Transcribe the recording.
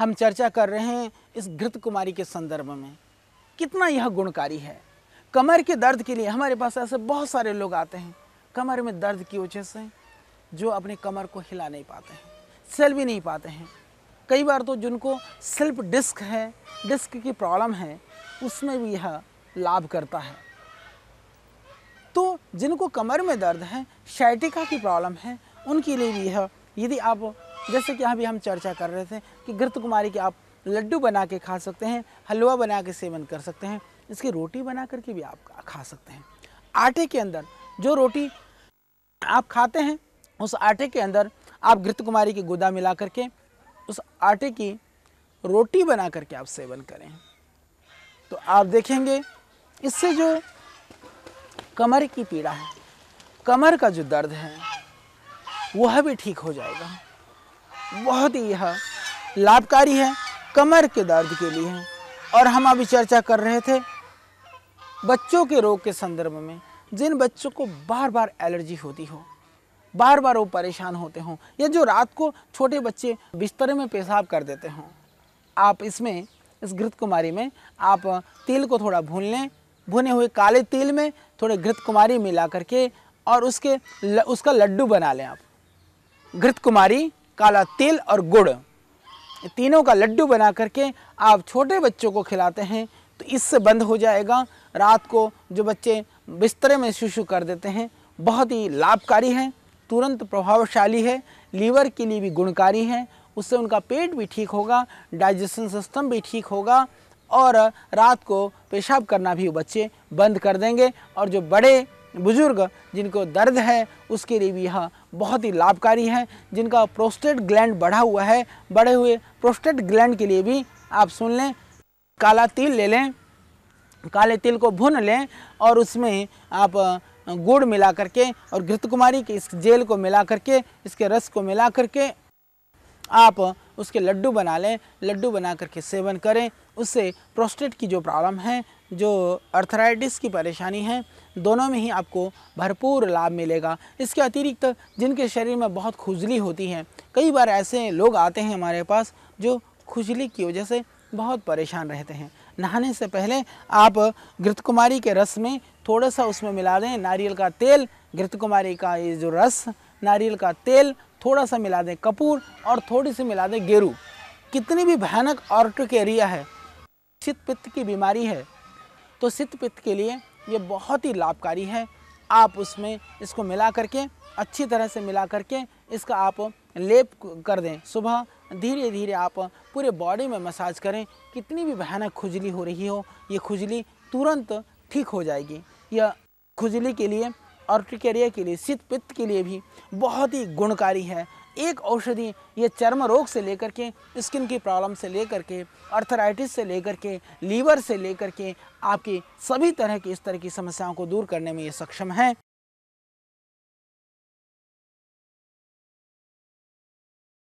हम चर्चा कर रहे हैं इस घृत कुमारी के संदर्भ में। कितना यह गुणकारी है। कमर के दर्द के लिए हमारे पास ऐसे बहुत सारे लोग आते हैं। कमर में दर्द की वजह से जो अपने कमर को हिला नहीं पाते हैं चल भी नहीं पाते हैं। कई बार तो जिनको सिल्प डिस्क है, डिस्क की प्रॉब्लम है, उसमें भी यह लाभ करता है। तो जिनको कमर में दर्द है शैटिका की प्रॉब्लम है, उनके लिए भी यह, यदि आप जैसे कि अभी हम चर्चा कर रहे थे कि घृत कुमारी के आप लड्डू बना के खा सकते हैं, हलवा बना के सेवन कर सकते हैं, इसकी रोटी बना करके भी आप खा सकते हैं। आटे के अंदर जो रोटी आप खाते हैं, उस आटे के अंदर आप घृत कुमारी की गुदा मिला करके उस आटे की रोटी बना करके आप सेवन करें। तो आप देखेंगे, इससे जो कमर की पीड़ा है, कमर का जो दर्द है, वह भी ठीक हो जाएगा। बहुत ही यह लाभकारी है कमर के दर्द के लिए है। और हम अभी चर्चा कर रहे थे बच्चों के रोग के संदर्भ में जिन बच्चों को बार बार एलर्जी होती हो बार बार वो परेशान होते हों या जो रात को छोटे बच्चे बिस्तर में पेशाब कर देते हों आप इसमें इस घृत कुमारी में आप तिल को थोड़ा भून लें भुने हुए काले तिल में थोड़े घृत कुमारी मिला करके और उसके ल, उसका लड्डू बना लें आप। घृत कुमारी काला तिल और गुड़। तीनों का लड्डू बना करके आप छोटे बच्चों को खिलाते हैं तो इससे बंद हो जाएगा। रात को जो बच्चे बिस्तर में शिशु कर देते हैं, बहुत ही लाभकारी है, तुरंत प्रभावशाली है, लीवर के लिए भी गुणकारी है, उससे उनका पेट भी ठीक होगा, डाइजेशन सिस्टम भी ठीक होगा, और रात को पेशाब करना भी बच्चे बंद कर देंगे, और जो बड़े बुज़ुर्ग जिनको दर्द है, उसके लिए भी यह बहुत ही लाभकारी है। जिनका प्रोस्टेट ग्लैंड बढ़ा हुआ है, बढ़े हुए प्रोस्टेट ग्लैंड के लिए भी आप सुन लें, काला तिल ले लें, काले तिल को भुन लें और उसमें आप गुड़ मिला करके और घृत कुमारी के इस जेल को मिला करके इसके रस को मिला करके आप उसके लड्डू बना लें। लड्डू बना करके सेवन करें। उससे प्रोस्टेट की जो प्रॉब्लम है जो अर्थराइटिस की परेशानी है, दोनों में ही आपको भरपूर लाभ मिलेगा। इसके अतिरिक्त जिनके शरीर में बहुत खुजली होती है, कई बार ऐसे लोग आते हैं हमारे पास जो खुजली की वजह से बहुत परेशान रहते हैं। नहाने से पहले आप घृत कुमारी के रस में थोड़ा सा उसमें मिला दें, नारियल का तेल घृत कुमारी का ये जो रस, नारियल का तेल थोड़ा सा मिला दें कपूर और थोड़ी सी मिला दें गेरू। कितनी भी भयानक ऑर्टिक एरिया है शीत पित्त की बीमारी है तो शीत पित्त के लिए ये बहुत ही लाभकारी है। आप उसमें इसको मिला करके, अच्छी तरह से मिला करके इसका आप लेप कर दें। सुबह धीरे धीरे आप पूरे बॉडी में मसाज करें। कितनी भी भयानक खुजली हो रही हो, ये खुजली तुरंत ठीक हो जाएगी। यह खुजली के लिए और टिकेरिया के लिए शीत पित्त के लिए भी बहुत ही गुणकारी है। एक औषधि ये चर्म रोग से लेकर के, स्किन की प्रॉब्लम से लेकर के, अर्थराइटिस से लेकर के, लीवर से लेकर के, आपकी सभी तरह की इस तरह की समस्याओं को दूर करने में ये सक्षम है।